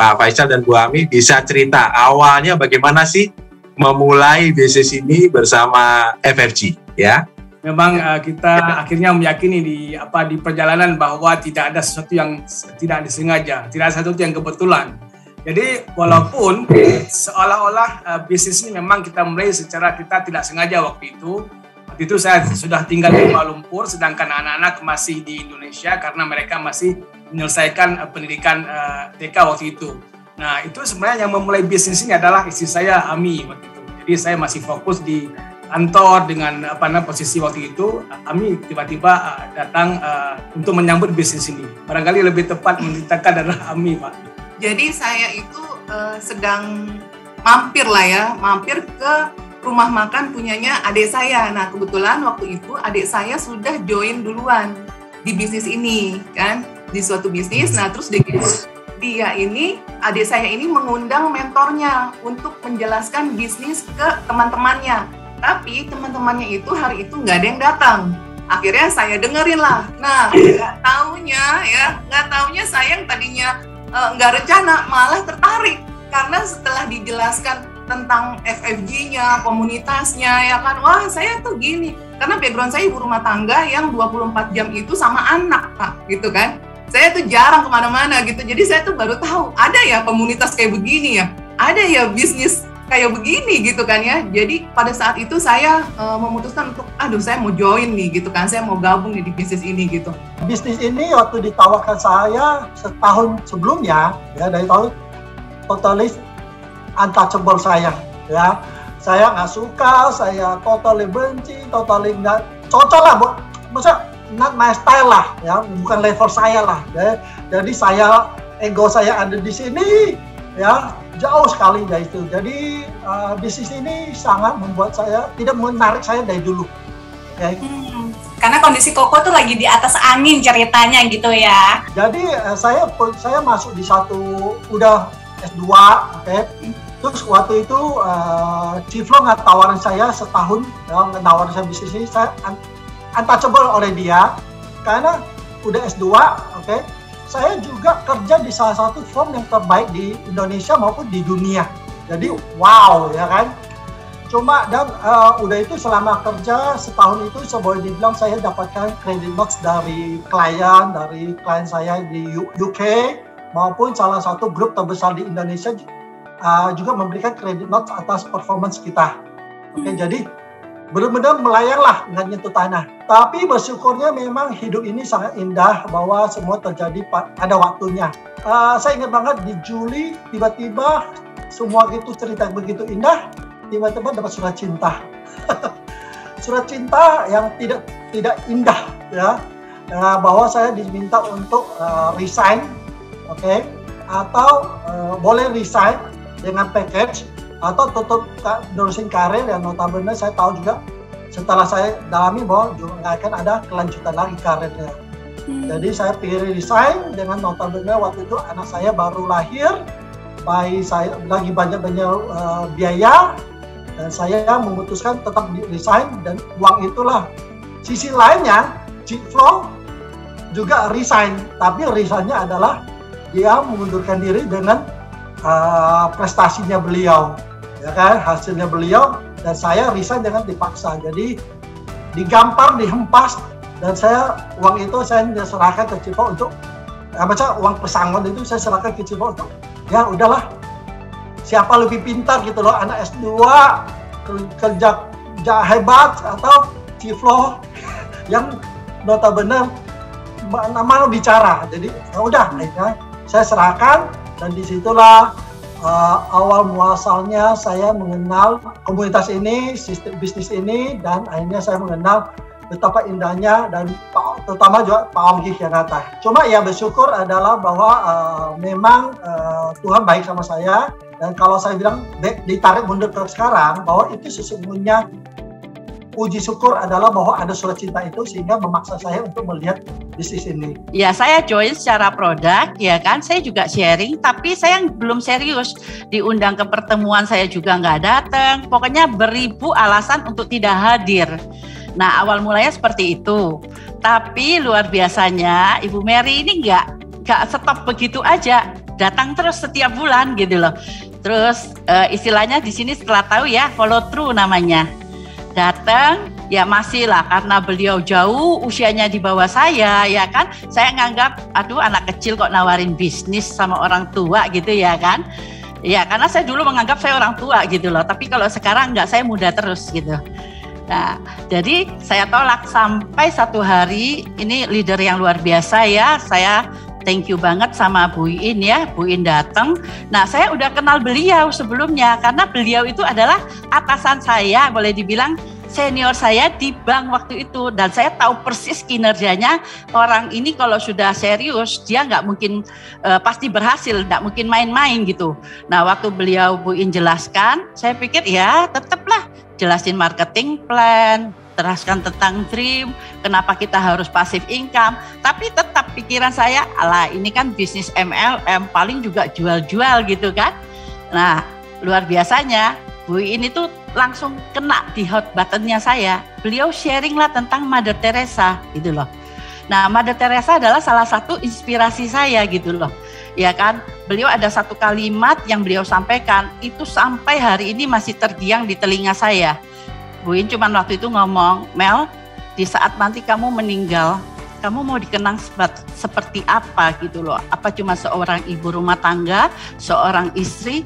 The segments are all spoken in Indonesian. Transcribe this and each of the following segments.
Pak Faisal dan Bu Ami bisa cerita awalnya bagaimana sih memulai bisnis ini bersama FFG ya? Memang uh, kita akhirnya meyakini di apa di perjalanan bahwa tidak ada sesuatu yang tidak disengaja, tidak ada sesuatu yang kebetulan. Jadi walaupun seolah-olah uh, bisnis ini memang kita mulai secara kita tidak sengaja waktu itu, Waktu itu saya sudah tinggal di Kuala Lumpur, sedangkan anak-anak masih di Indonesia karena mereka masih menyelesaikan uh, pendidikan uh, TK waktu itu. Nah itu sebenarnya yang memulai bisnis ini adalah istri saya Ami waktu itu. Jadi saya masih fokus di kantor dengan apa namanya posisi waktu itu. Ami tiba-tiba uh, datang uh, untuk menyambut bisnis ini. Barangkali lebih tepat menceritakan adalah Ami, Pak. Jadi saya itu uh, sedang mampir lah ya, mampir ke rumah makan punyanya adik saya. Nah, kebetulan waktu itu adik saya sudah join duluan di bisnis ini, kan? Di suatu bisnis. Nah, terus dia, dia ini, adik saya ini mengundang mentornya untuk menjelaskan bisnis ke teman-temannya. Tapi teman-temannya itu hari itu nggak ada yang datang. Akhirnya saya dengerin lah. Nah, nggak taunya ya, nggak taunya saya yang tadinya eh, nggak uh, rencana malah tertarik karena setelah dijelaskan tentang FFG-nya, komunitasnya, ya kan. Wah, saya tuh gini. Karena background saya ibu rumah tangga yang 24 jam itu sama anak, Pak, gitu kan. Saya tuh jarang ke mana-mana gitu. Jadi saya tuh baru tahu, ada ya komunitas kayak begini ya. Ada ya bisnis kayak begini gitu kan ya. Jadi pada saat itu saya uh, memutuskan untuk, aduh saya mau join nih gitu kan. Saya mau gabung nih di bisnis ini gitu. Bisnis ini waktu ditawarkan saya setahun sebelumnya, ya dari tahun totalis untouchable saya ya saya nggak suka saya totally benci totally nggak cocok lah bu masa not my style lah ya bukan level saya lah ya. jadi saya ego saya ada di sini ya jauh sekali dari itu jadi uh, bisnis ini sangat membuat saya tidak menarik saya dari dulu ya. hmm, karena kondisi Koko tuh lagi di atas angin ceritanya gitu ya jadi uh, saya saya masuk di satu udah S2 oke okay? Terus waktu itu uh, Ciflo nggak tawarin saya setahun, ya, nawarin saya bisnis ini, saya un untouchable oleh dia karena udah S2, oke. Okay? Saya juga kerja di salah satu firm yang terbaik di Indonesia maupun di dunia. Jadi wow ya kan. Cuma dan uh, udah itu selama kerja setahun itu saya boleh dibilang saya dapatkan credit notes dari klien, dari klien saya di UK maupun salah satu grup terbesar di Indonesia uh, juga memberikan kredit notes atas performance kita. Oke, okay, jadi benar-benar melayanglah dengan nyentuh tanah. Tapi bersyukurnya memang hidup ini sangat indah bahwa semua terjadi pada waktunya. Uh, saya ingat banget di Juli tiba-tiba semua itu cerita begitu indah, tiba-tiba dapat surat cinta. surat cinta yang tidak tidak indah ya. Uh, bahwa saya diminta untuk uh, resign, oke, okay? atau uh, boleh resign dengan package atau tutup nurusin karir yang notabene saya tahu juga setelah saya dalami bahwa juga nggak akan ada kelanjutan lagi karirnya. Hmm. Jadi saya pilih resign dengan notabene waktu itu anak saya baru lahir, bayi saya lagi banyak-banyak uh, biaya dan saya memutuskan tetap di resign dan uang itulah sisi lainnya Flow juga resign tapi resignnya adalah dia mengundurkan diri dengan uh, prestasinya beliau, ya kan, hasilnya beliau, dan saya resign dengan dipaksa. Jadi digampar, dihempas, dan saya uang itu saya serahkan ke Cipo untuk apa sih uang pesangon itu saya serahkan ke Cipo untuk ya udahlah siapa lebih pintar gitu loh anak S2 kerja, kerja hebat atau Ciflo yang notabene mana bicara jadi ya udah saya serahkan dan di situlah uh, awal muasalnya saya mengenal komunitas ini, sistem bisnis ini, dan akhirnya saya mengenal betapa indahnya dan terutama juga Pak Om Hikianata. Cuma ya bersyukur adalah bahwa uh, memang uh, Tuhan baik sama saya dan kalau saya bilang ditarik mundur ke sekarang bahwa itu sesungguhnya puji syukur adalah bahwa ada surat cinta itu sehingga memaksa saya untuk melihat bisnis ini. Ya, saya join secara produk, ya kan. Saya juga sharing, tapi saya belum serius. Diundang ke pertemuan saya juga nggak datang. Pokoknya beribu alasan untuk tidak hadir. Nah, awal mulanya seperti itu. Tapi luar biasanya Ibu Mary ini nggak nggak stop begitu aja datang terus setiap bulan gitu loh. Terus uh, istilahnya di sini setelah tahu ya follow through namanya. Datang ya masih lah karena beliau jauh usianya di bawah saya ya kan. Saya nganggap aduh anak kecil kok nawarin bisnis sama orang tua gitu ya kan. Ya karena saya dulu menganggap saya orang tua gitu loh. Tapi kalau sekarang enggak saya muda terus gitu. Nah, jadi saya tolak sampai satu hari ini leader yang luar biasa ya. Saya thank you banget sama Bu In ya. Bu In datang. Nah, saya udah kenal beliau sebelumnya karena beliau itu adalah atasan saya, boleh dibilang senior saya di bank waktu itu dan saya tahu persis kinerjanya orang ini kalau sudah serius dia nggak mungkin uh, pasti berhasil nggak mungkin main-main gitu nah waktu beliau Bu In jelaskan saya pikir ya tetaplah jelasin marketing plan, teraskan tentang dream, kenapa kita harus pasif income. Tapi tetap pikiran saya, ala ini kan bisnis MLM paling juga jual-jual gitu kan. Nah luar biasanya Bu ini tuh langsung kena di hot buttonnya saya. Beliau sharing lah tentang Mother Teresa gitu loh. Nah, Mother Teresa adalah salah satu inspirasi saya gitu loh. Ya kan? Beliau ada satu kalimat yang beliau sampaikan itu sampai hari ini masih terdiang di telinga saya. Bu In cuma waktu itu ngomong, Mel, di saat nanti kamu meninggal, kamu mau dikenang seperti apa gitu loh? Apa cuma seorang ibu rumah tangga, seorang istri,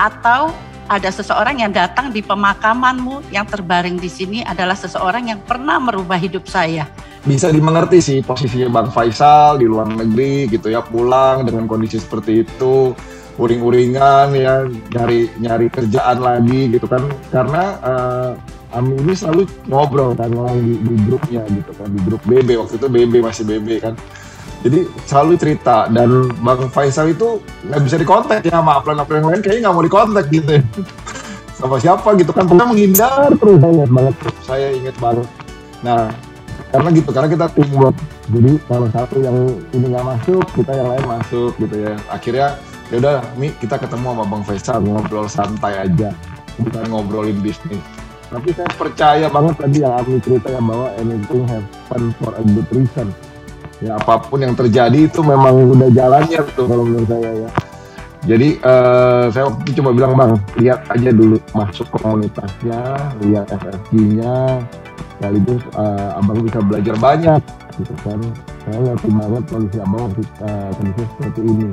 atau ada seseorang yang datang di pemakamanmu yang terbaring di sini adalah seseorang yang pernah merubah hidup saya bisa dimengerti sih posisinya Bang Faisal di luar negeri gitu ya pulang dengan kondisi seperti itu uring-uringan ya nyari nyari kerjaan lagi gitu kan karena uh, Ami ini selalu ngobrol kan orang di, di grupnya gitu kan di grup BB waktu itu BB masih BB kan. Jadi selalu cerita dan Bang Faisal itu nggak bisa dikontak ya sama upline-upline lain kayaknya nggak mau dikontak gitu. Ya. sama siapa gitu kan pokoknya menghindar terus. Saya ingat banget. Saya ingat banget. Nah karena gitu karena kita teamwork. Jadi kalau satu yang ini nggak masuk kita yang lain masuk gitu ya. Akhirnya ya udah mi kita ketemu sama bang Faisal ngobrol santai aja. Bukan ngobrolin bisnis tapi saya percaya banget tadi yang Ami cerita yang bahwa anything happen for a good reason. Ya apa pun yang terjadi itu memang udah jalannya tuh kalau menurut saya ya. Jadi uh, saya waktu itu coba bilang bang lihat aja dulu masuk komunitasnya lihat FFG-nya sekaligus uh, abang bisa belajar banyak. Gitu kan. Saya ngerti banget kondisi abang waktu uh, kondisi seperti ini.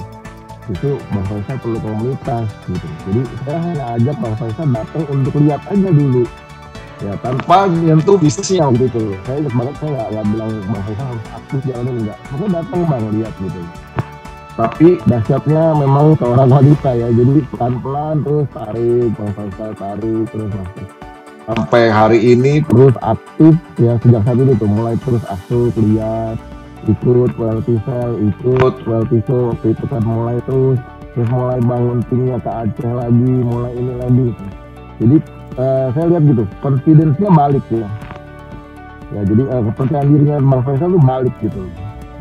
Itu bang Faisal perlu komunitas gitu. Jadi saya hanya ajak bang Faisal datang untuk lihat aja dulu ya tanpa nyentuh bisnisnya waktu itu. Saya ingat banget saya nggak bilang bang Faisal harus aktif jalanin enggak pokoknya datang bang lihat gitu. Tapi dahsyatnya memang seorang wanita ya. Jadi pelan-pelan terus tarik bang Faisal tarik terus masuk. Sampai hari ini terus aktif ya sejak saat itu tuh. Mulai terus aktif lihat ikut wealthy sale ikut show waktu itu kan mulai terus terus mulai bangun timnya ke Aceh lagi mulai ini lagi. Jadi uh, saya lihat gitu confidence-nya balik ya ya jadi uh, kepercayaan dirinya Bang Faisal tuh balik gitu.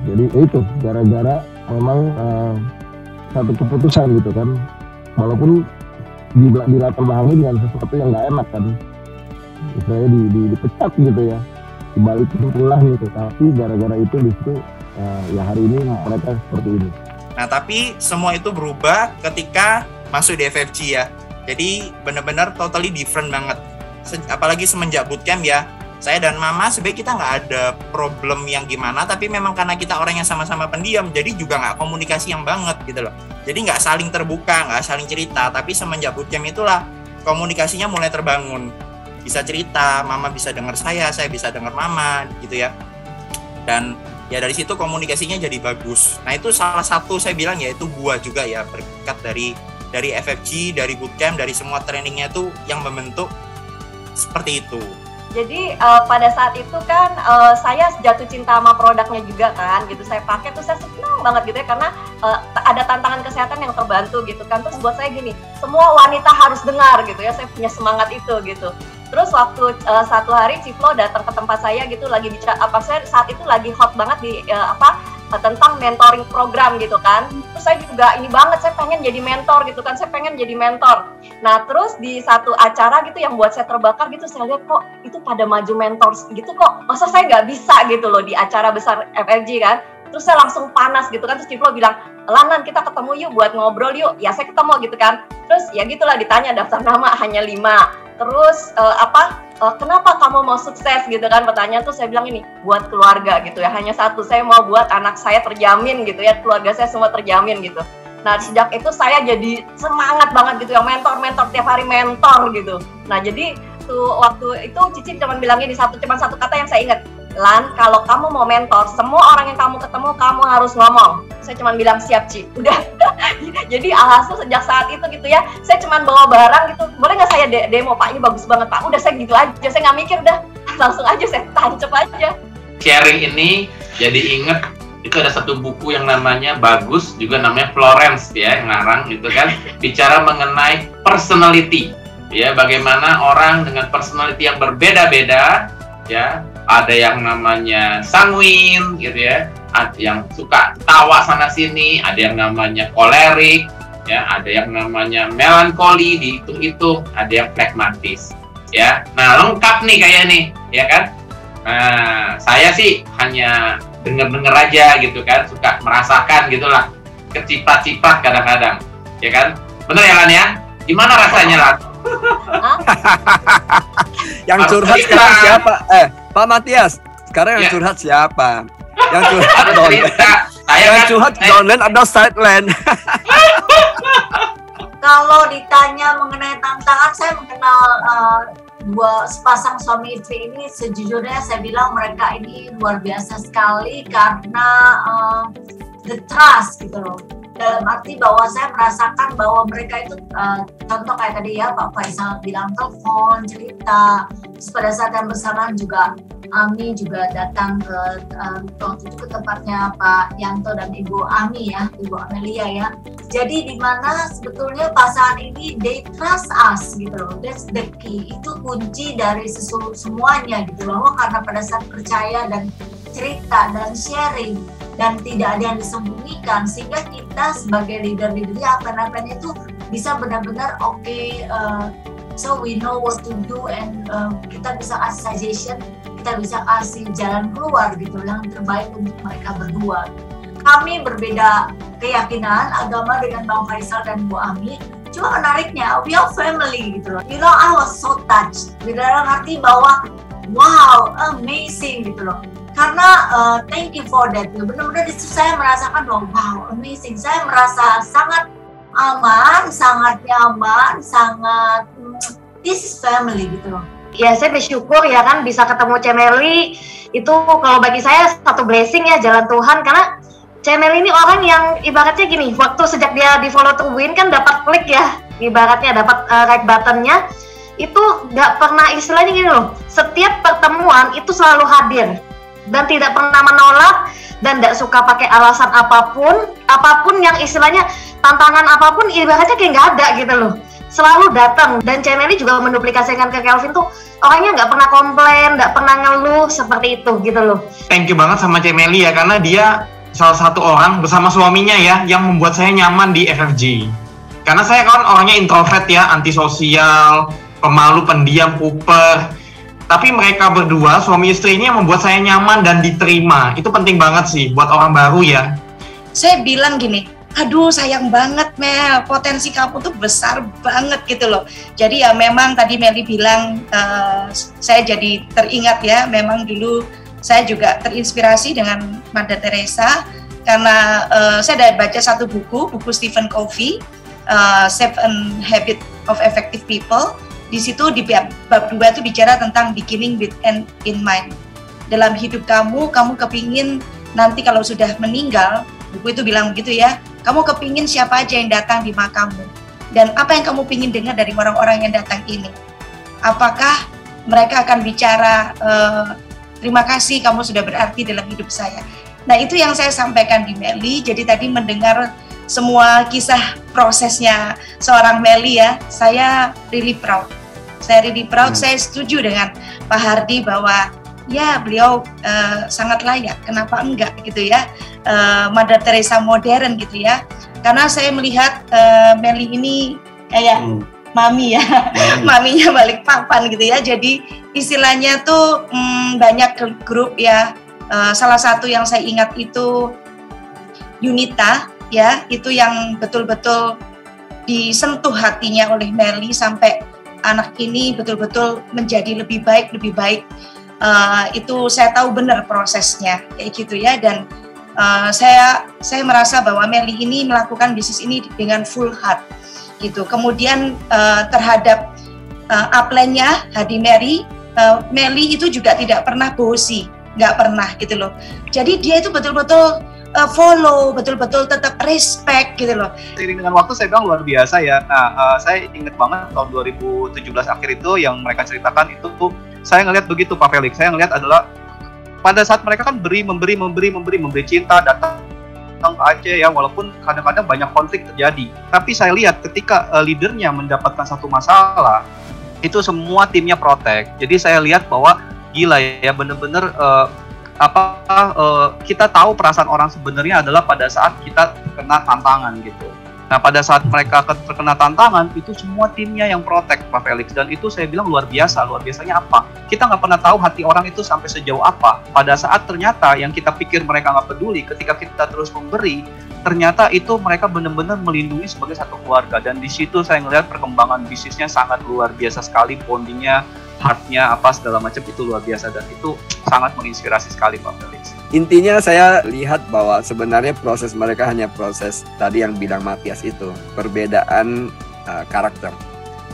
Jadi ya itu gara-gara memang uh, satu keputusan gitu kan. Walaupun di, latar belakangnya dengan sesuatu yang nggak enak kan. Saya di, di, dipecat gitu ya. Dibalik pulang gitu. Tapi gara-gara itu di situ uh, ya hari ini mereka seperti ini. Nah tapi semua itu berubah ketika masuk di FFG ya jadi benar-benar totally different banget Se apalagi semenjak bootcamp ya saya dan mama sebenarnya kita nggak ada problem yang gimana tapi memang karena kita orang yang sama-sama pendiam jadi juga nggak komunikasi yang banget gitu loh jadi nggak saling terbuka nggak saling cerita tapi semenjak bootcamp itulah komunikasinya mulai terbangun bisa cerita, mama bisa dengar saya, saya bisa dengar mama gitu ya. Dan ya dari situ komunikasinya jadi bagus. Nah, itu salah satu saya bilang ya itu gua juga ya berkat dari dari FFG, dari bootcamp, dari semua trainingnya itu yang membentuk seperti itu. Jadi uh, pada saat itu kan uh, saya jatuh cinta sama produknya juga kan gitu. Saya pakai tuh saya senang banget gitu ya karena uh, ada tantangan kesehatan yang terbantu gitu kan. Terus buat saya gini, semua wanita harus dengar gitu ya. Saya punya semangat itu gitu. Terus waktu uh, satu hari Ciflo datang ke tempat saya gitu lagi bicara apa saya saat itu lagi hot banget di uh, apa tentang mentoring program gitu kan. Terus saya juga ini banget saya pengen jadi mentor gitu kan. Saya pengen jadi mentor. Nah, terus di satu acara gitu yang buat saya terbakar gitu saya lihat kok itu pada maju mentor gitu kok. Masa saya nggak bisa gitu loh di acara besar FFG kan. terus saya langsung panas gitu kan terus Ciplo bilang Lanan kita ketemu yuk buat ngobrol yuk ya saya ketemu gitu kan terus ya gitulah ditanya daftar nama hanya lima terus uh, apa? Uh, kenapa kamu mau sukses gitu kan? Pertanyaan tuh saya bilang ini buat keluarga gitu ya. Hanya satu saya mau buat anak saya terjamin gitu ya. Keluarga saya semua terjamin gitu. Nah sejak itu saya jadi semangat banget gitu yang mentor mentor tiap hari mentor gitu. Nah jadi tuh waktu itu Cici cuma bilang ini satu cuma satu kata yang saya ingat Lan, kalau kamu mau mentor, semua orang yang kamu ketemu, kamu harus ngomong. Saya cuma bilang siap, Ci. Udah. Jadi alhasil sejak saat itu gitu ya, saya cuma bawa barang gitu. Boleh nggak saya de demo, Pak? Ini bagus banget, Pak. Udah saya gitu aja. Saya nggak mikir, udah. Langsung aja saya tancap aja. Sharing ini jadi inget itu ada satu buku yang namanya bagus juga namanya Florence ya yang ngarang gitu kan bicara mengenai personality ya bagaimana orang dengan personality yang berbeda-beda ya ada yang namanya sanguin gitu ya. Ada yang suka tawa sana sini ada yang namanya kolerik ya. Ada yang namanya melankoli dihitung-hitung ada yang pragmatis ya. Nah lengkap nih kayak nih ya kan? Nah saya sih hanya denger-denger aja gitu kan suka merasakan gitulah. Keciprat-ciprat kadang-kadang ya kan? Bener ya Lan ya? Gimana rasanya Lan? Yang curhat sekarang siapa? Eh Pak Matias, sekarang yang ya. curhat siapa? Yang curhat downline. yang kan, curhat downline atau sideline? Kalau ditanya mengenai tantangan, saya mengenal uh, dua sepasang suami istri ini sejujurnya saya bilang mereka ini luar biasa sekali karena uh, the trust gitu loh dalam arti bahwa saya merasakan bahwa mereka itu uh, contoh kayak tadi ya Pak Faisal bilang telepon cerita. Terus pada saat yang bersamaan juga Ami juga datang ke uh, waktu itu ke tempatnya Pak Yanto dan Ibu Ami ya Ibu Amelia ya. Jadi di mana sebetulnya pasangan ini they trust us gitu loh that's the key. Itu kunci dari sesuatu semuanya gitu loh. Karena pada saat percaya dan cerita dan sharing dan tidak ada yang disembunyikan sehingga kita sebagai leader-leader ya apa-apa itu bisa benar-benar oke okay, uh, so we know what to do and uh, kita bisa kasih suggestion kita bisa kasih jalan keluar gitu yang terbaik untuk mereka berdua. Kami berbeda keyakinan agama dengan Bang Faisal dan Bu Ami. Cuma menariknya we are family gitu loh. You know I was so touched. Di dalam arti bahwa wow amazing gitu loh karena uh, thank you for that. Benar-benar itu saya merasakan bahwa wow amazing. Saya merasa sangat aman sangat nyaman sangat hmm, this is family gitu loh. Ya saya bersyukur ya kan bisa ketemu Cemeli itu kalau bagi saya satu blessing ya jalan Tuhan. Karena Cemeli ini orang yang ibaratnya gini waktu sejak dia di follow to win kan dapat klik ya. Ibaratnya dapat uh, like buttonnya. Itu nggak pernah istilahnya gini loh setiap pertemuan itu selalu hadir dan tidak pernah menolak dan tidak suka pakai alasan apa pun apa pun yang istilahnya tantangan apa pun ibaratnya kayak nggak ada gitu loh. Selalu datang. Dan Cemeli juga menduplikasikan ke Kelvin tuh orangnya nggak pernah komplain nggak pernah ngeluh seperti itu gitu loh. Thank you banget sama Cemeli ya karena dia salah satu orang bersama suaminya ya yang membuat saya nyaman di FFG karena saya kan orangnya introvert ya antisosial pemalu pendiam puper tapi mereka berdua suami istri ini yang membuat saya nyaman dan diterima. Itu penting banget sih buat orang baru ya. Saya bilang gini aduh sayang banget Mel. Potensi kamu tuh besar banget gitu loh. Jadi ya memang tadi Meli bilang uh, saya jadi teringat ya memang dulu saya juga terinspirasi dengan Mother Teresa. Karena uh, saya ada baca satu buku buku Stephen Covey uh, Seven Habits of Effective People di situ di bab, bab 2 itu bicara tentang beginning with end in mind. Dalam hidup kamu, kamu kepingin nanti kalau sudah meninggal, buku itu bilang begitu ya, kamu kepingin siapa aja yang datang di makammu. Dan apa yang kamu pingin dengar dari orang-orang yang datang ini? Apakah mereka akan bicara, e, terima kasih kamu sudah berarti dalam hidup saya. Nah itu yang saya sampaikan di Meli, jadi tadi mendengar semua kisah prosesnya seorang Meli ya, saya really proud. Saya really proud, hmm. saya setuju dengan Pak Hardi bahwa ya beliau uh, sangat layak, kenapa enggak gitu ya, uh, Mother Teresa modern gitu ya. Karena saya melihat uh, Meli ini kayak hmm. mami ya, hmm. maminya balik papan gitu ya. Jadi istilahnya tuh hmm, banyak grup ya uh, salah satu yang saya ingat itu Yunita ya itu yang betul-betul disentuh hatinya oleh Meli sampai anak ini betul-betul menjadi lebih baik lebih baik. Uh, itu saya tahu benar prosesnya kayak gitu ya. Dan uh, saya saya merasa bahwa Meli ini melakukan bisnis ini dengan full heart gitu. Kemudian uh, terhadap uh, upline-nya Hadi Mary uh, Meli itu juga tidak pernah bosi nggak pernah gitu loh. Jadi dia itu betul-betul uh, follow, betul-betul tetap respect gitu loh. Seiring dengan waktu saya bilang luar biasa ya. Nah, uh, saya ingat banget tahun 2017 akhir itu yang mereka ceritakan itu tuh saya ngelihat begitu Pak Felix. Saya ngelihat adalah pada saat mereka kan beri, memberi, memberi, memberi, memberi cinta, datang datang ke Aceh ya walaupun kadang-kadang banyak konflik terjadi. Tapi saya lihat ketika uh, leadernya mendapatkan satu masalah, itu semua timnya protek. Jadi saya lihat bahwa gila ya bener-bener uh, apa uh, kita tahu perasaan orang sebenarnya adalah pada saat kita kena tantangan gitu. Nah pada saat mereka terkena tantangan itu semua timnya yang protek Pak Felix dan itu saya bilang luar biasa. Luar biasanya apa? Kita nggak pernah tahu hati orang itu sampai sejauh apa. Pada saat ternyata yang kita pikir mereka nggak peduli, ketika kita terus memberi, ternyata itu mereka benar-benar melindungi sebagai satu keluarga dan di situ saya melihat perkembangan bisnisnya sangat luar biasa sekali bondingnya heartnya apa segala macam itu luar biasa dan itu sangat menginspirasi sekali Pak Felix. Intinya saya lihat bahwa sebenarnya proses mereka hanya proses tadi yang bilang Matias itu perbedaan uh, karakter.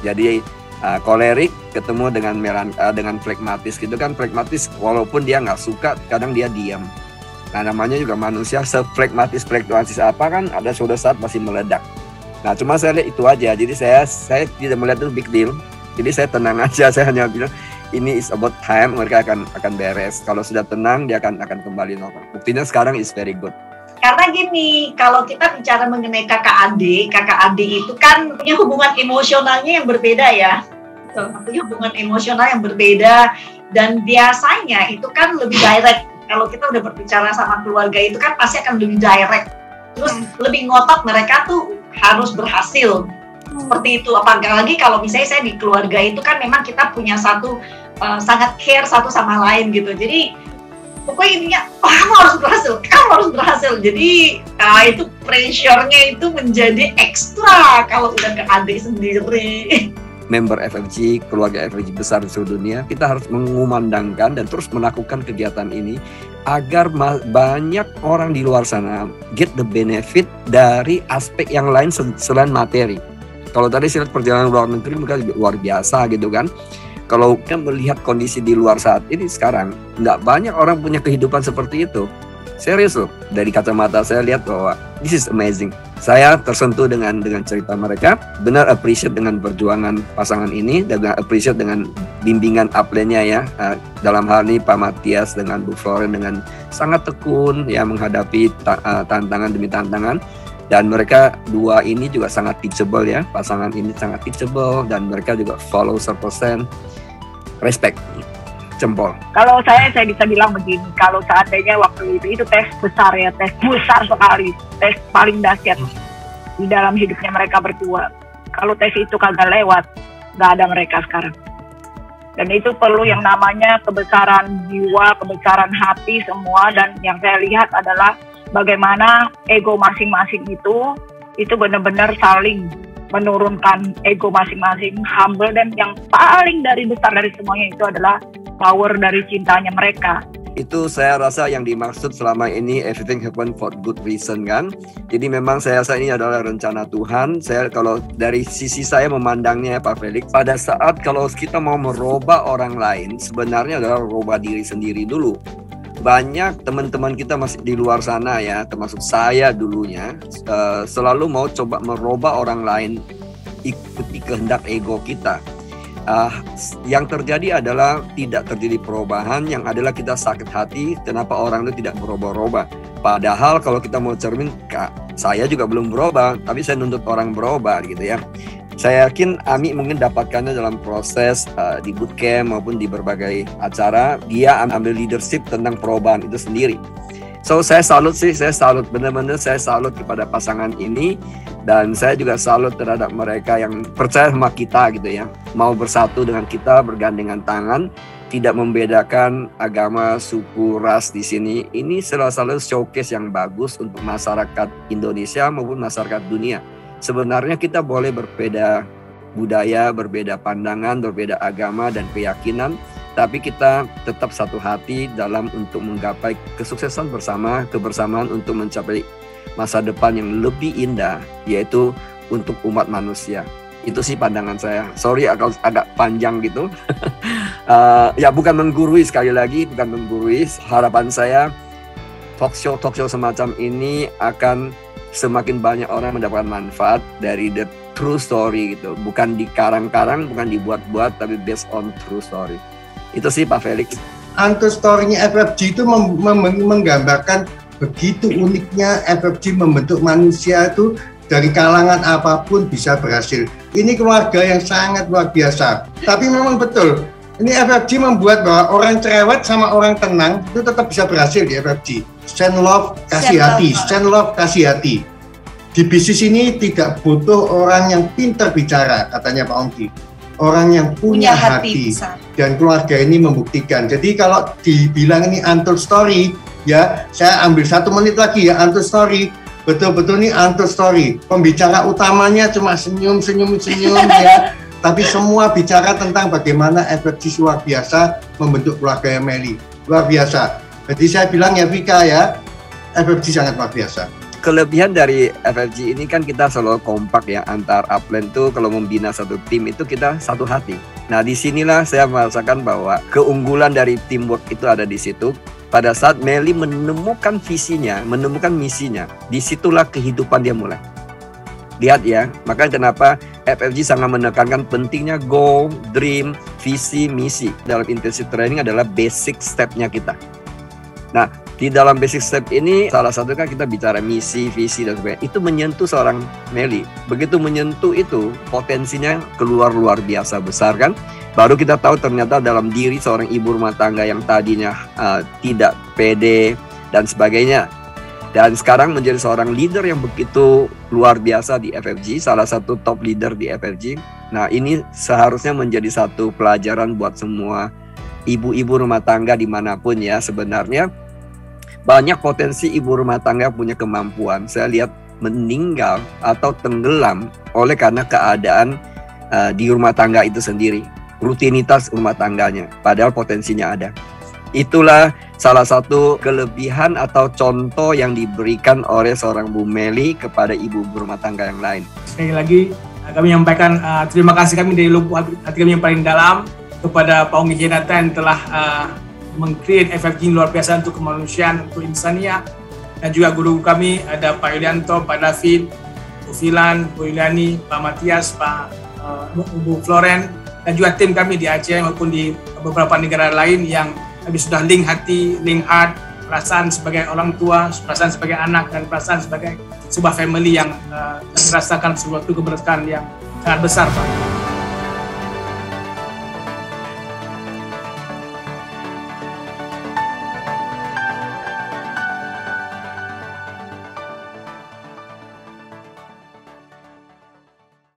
Jadi uh, kolerik ketemu dengan melan uh, dengan flekmatis gitu kan flekmatis walaupun dia nggak suka kadang dia diam. Nah namanya juga manusia seflekmatis flekmatis apa kan ada suatu saat masih meledak. Nah cuma saya lihat itu aja jadi saya saya tidak melihat itu big deal jadi saya tenang aja, saya hanya bilang ini is about time mereka akan akan beres. Kalau sudah tenang dia akan akan kembali normal. Buktinya sekarang is very good. Karena gini, kalau kita bicara mengenai kakak adik, kakak adik itu kan punya hubungan emosionalnya yang berbeda ya. Punya hubungan emosional yang berbeda dan biasanya itu kan lebih direct. Kalau kita udah berbicara sama keluarga itu kan pasti akan lebih direct. Terus lebih ngotot mereka tuh harus berhasil seperti itu. Apalagi kalau misalnya saya di keluarga itu kan memang kita punya satu uh, sangat care satu sama lain gitu. Jadi pokoknya intinya oh, kamu harus berhasil kamu harus berhasil. Jadi uh, itu pressure-nya itu menjadi ekstra kalau udah ke adik sendiri. Member FFG, keluarga FFG besar di seluruh dunia, kita harus mengumandangkan dan terus melakukan kegiatan ini agar banyak orang di luar sana get the benefit dari aspek yang lain selain materi. Kalau tadi saya lihat perjalanan luar negeri mereka luar biasa gitu kan. Kalau kita melihat kondisi di luar saat ini sekarang, nggak banyak orang punya kehidupan seperti itu. Serius loh, dari kacamata saya lihat bahwa this is amazing. Saya tersentuh dengan dengan cerita mereka, benar appreciate dengan perjuangan pasangan ini, dan appreciate dengan bimbingan upline-nya ya. Uh, dalam hal ini Pak Matias dengan Bu Floren dengan sangat tekun ya menghadapi uh, tantangan demi tantangan dan mereka dua ini juga sangat teachable ya pasangan ini sangat teachable dan mereka juga follow 100% respect jempol. Kalau saya saya bisa bilang begini, kalau seandainya waktu itu itu tes besar ya, tes besar sekali, tes paling dahsyat di dalam hidupnya mereka berdua. Kalau tes itu kagak lewat, nggak ada mereka sekarang. Dan itu perlu yang namanya kebesaran jiwa, kebesaran hati semua. Dan yang saya lihat adalah bagaimana ego masing-masing itu itu benar-benar saling menurunkan ego masing-masing, humble dan yang paling dari besar dari semuanya itu adalah power dari cintanya mereka. Itu saya rasa yang dimaksud selama ini everything happen for good reason kan. Jadi memang saya rasa ini adalah rencana Tuhan. Saya kalau dari sisi saya memandangnya Pak Felix, pada saat kalau kita mau merubah orang lain sebenarnya adalah merubah diri sendiri dulu banyak teman-teman kita masih di luar sana ya, termasuk saya dulunya, uh, selalu mau coba merubah orang lain ikuti kehendak ego kita. Uh, yang terjadi adalah tidak terjadi perubahan, yang adalah kita sakit hati kenapa orang itu tidak berubah-ubah. Padahal kalau kita mau cermin, kak, saya juga belum berubah, tapi saya nuntut orang berubah gitu ya. Saya yakin Ami mungkin dapatkannya dalam proses uh, di bootcamp maupun di berbagai acara. Dia ambil leadership tentang perubahan itu sendiri. So saya salut sih, saya salut benar-benar saya salut kepada pasangan ini dan saya juga salut terhadap mereka yang percaya sama kita gitu ya. Mau bersatu dengan kita, bergandengan tangan, tidak membedakan agama, suku, ras di sini. Ini salah satu showcase yang bagus untuk masyarakat Indonesia maupun masyarakat dunia. Sebenarnya kita boleh berbeda budaya, berbeda pandangan, berbeda agama dan keyakinan, tapi kita tetap satu hati dalam untuk menggapai kesuksesan bersama, kebersamaan untuk mencapai masa depan yang lebih indah, yaitu untuk umat manusia. Itu sih pandangan saya. Sorry agak, agak panjang gitu. uh, ya bukan menggurui sekali lagi, bukan menggurui. Harapan saya talk show talk show semacam ini akan semakin banyak orang mendapatkan manfaat dari the true story gitu. Bukan di karang-karang, bukan dibuat-buat, tapi based on true story. Itu sih Pak Felix. Anto story-nya FFG itu menggambarkan begitu uniknya FFG membentuk manusia itu dari kalangan apa pun bisa berhasil. Ini keluarga yang sangat luar biasa. Tapi memang betul, ini FFG membuat bahwa orang cerewet sama orang tenang itu tetap bisa berhasil di FFG. Stand love, kasih Stand hati. Love. Stand love, kasih hati. Di bisnis ini tidak butuh orang yang pintar bicara, katanya Pak Ongki orang yang punya, punya hati, hati. dan keluarga ini membuktikan. Jadi kalau dibilang ini untold story, ya saya ambil satu menit lagi ya untold story. Betul-betul ini untold story. Pembicara utamanya cuma senyum, senyum, senyum ya. Tapi semua bicara tentang bagaimana FFG luar biasa membentuk keluarga Meli. Luar biasa. Jadi saya bilang ya Vika ya, FFG sangat luar biasa kelebihan dari FFG ini kan kita selalu kompak ya antar upline tuh kalau membina satu tim itu kita satu hati. Nah di sinilah saya merasakan bahwa keunggulan dari teamwork itu ada di situ. Pada saat Meli menemukan visinya, menemukan misinya, di situlah kehidupan dia mulai. Lihat ya, makanya kenapa FFG sangat menekankan pentingnya goal, dream, visi, misi dalam intensive training adalah basic stepnya kita. Nah, di dalam basic step ini salah satu kan kita bicara misi, visi dan sebagainya. Itu menyentuh seorang Meli. Begitu menyentuh itu potensinya keluar luar biasa besar kan. Baru kita tahu ternyata dalam diri seorang ibu rumah tangga yang tadinya uh, tidak pede dan sebagainya. Dan sekarang menjadi seorang leader yang begitu luar biasa di FFG, salah satu top leader di FFG. Nah ini seharusnya menjadi satu pelajaran buat semua ibu-ibu rumah tangga di mana pun ya sebenarnya banyak potensi ibu rumah tangga punya kemampuan. Saya lihat meninggal atau tenggelam oleh karena keadaan uh, di rumah tangga itu sendiri, rutinitas rumah tangganya, padahal potensinya ada. Itulah salah satu kelebihan atau contoh yang diberikan oleh seorang Bu Meli kepada ibu rumah tangga yang lain. Sekali lagi kami menyampaikan uh, terima kasih kami dari lubuk hati kami yang paling dalam kepada Pak Unggi Jenata yang telah uh, mengcreate FFG luar biasa untuk kemanusiaan, untuk insania. Dan juga guru kami ada Pak Yulianto, Pak David, Bu Filan, Bu Yuliani, Pak Matias, Pak uh, Bu Floren, dan juga tim kami di Aceh maupun di beberapa negara lain yang kami sudah link hati, link heart, perasaan sebagai orang tua, perasaan sebagai anak, dan perasaan sebagai sebuah family yang uh, merasakan sebuah keberkahan yang sangat besar Pak.